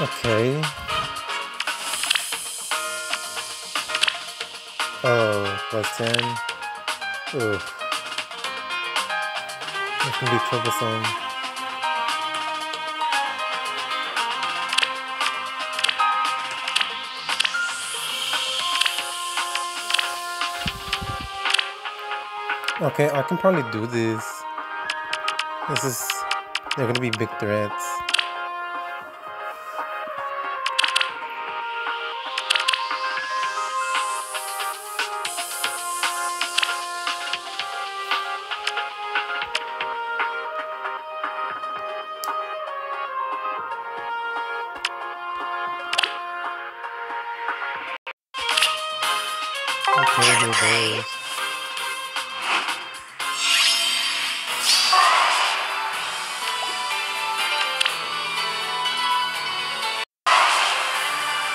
Okay. Oh, plus 10. Oof. This can be troublesome. Okay, I can probably do this. This is... They're gonna be big threats. Okay.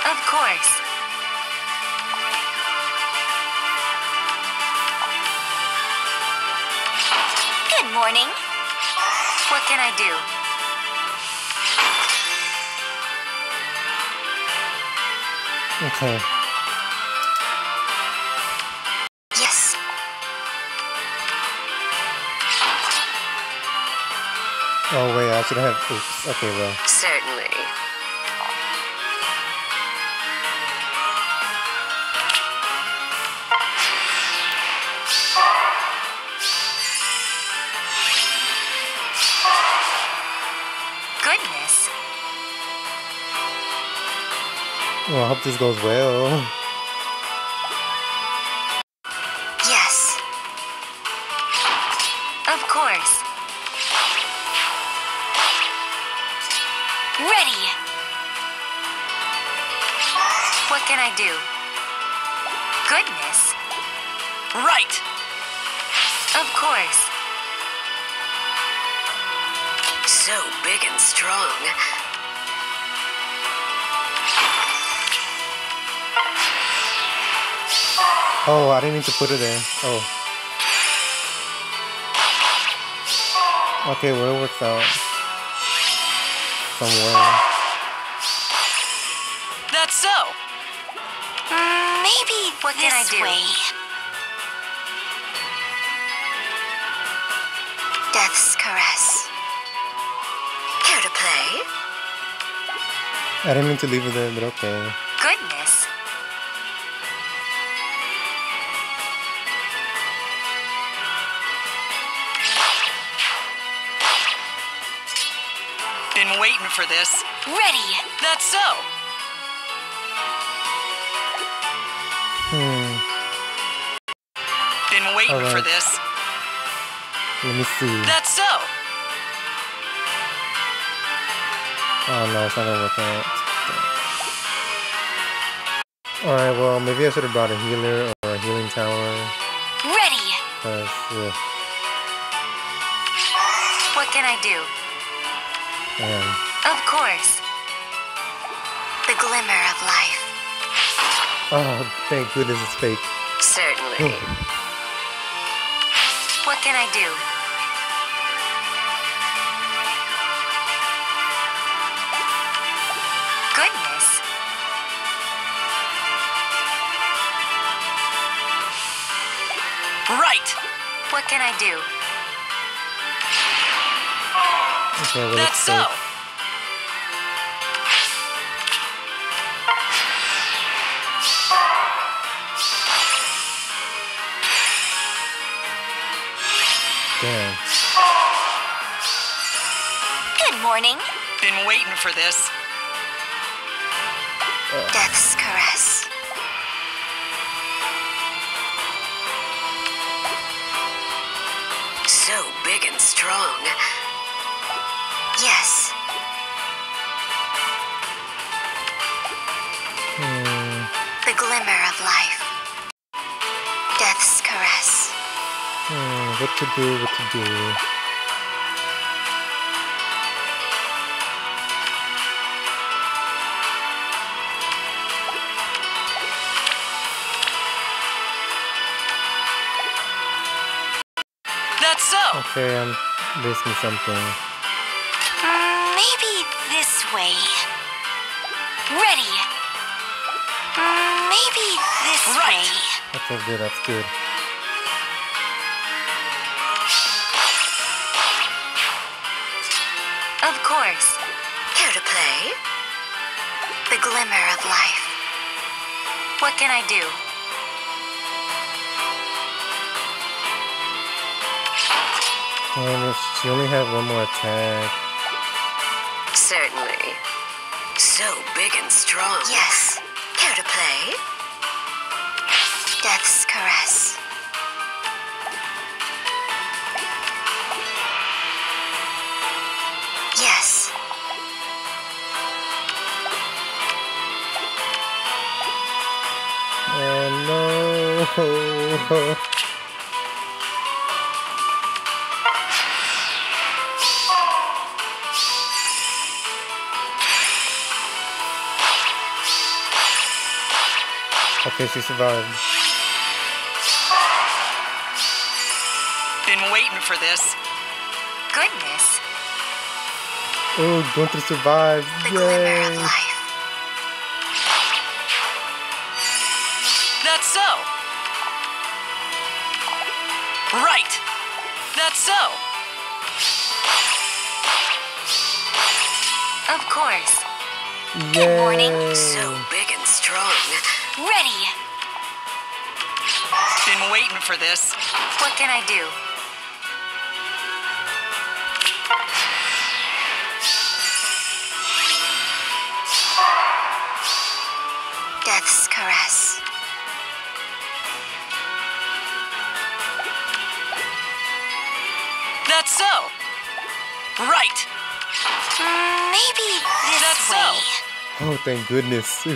Of course. Good morning. What can I do? Okay. Oh wait, I should have. Oops. Okay, well. Certainly. Goodness. Well, I hope this goes well. What can I do? Goodness. Right. Of course. So big and strong. Oh, I didn't mean to put it there. Oh. Okay, well, it works out. Somewhere. That's so. Mm, maybe what can I This do? way. Death's caress. Care to play? I didn't mean to leave it there, but okay. Goodness. Been waiting for this. Ready. That's so. Hmm. Been waiting for this. Let me see. That's so. Oh no, it's not gonna work out. Alright, well, maybe I should have brought a healer or a healing tower. Ready. Because, ugh, What can I do? man. Of course. The glimmer of life. Oh, thank goodness it's fake. Certainly. what can I do? Goodness. Right. What can I do? Okay, That's so. Damn. Good morning. Been waiting for this. Death's caress. So big and strong. Yes. Hmm. The glimmer of life. Death's caress. Hmm, what to do, what to do. That's so. Okay, I'm missing something. Mm, maybe this way. Ready. Mm, maybe this Right. way. Okay, good. That's good. Course. Care to play? The glimmer of life. What can I do? Um, and she only had one more attack. Certainly. So big and strong. Yes. Care to play? Death's caress. Oh no. Okay, she survived. Been waiting for this. Goodness. Oh, Gunter survived. The glimmer of Yay. life. That's so. Right. That's so. Of course. Yay. morning. So big and strong. Ready. Been waiting for this. What can I do? Oh, thank goodness.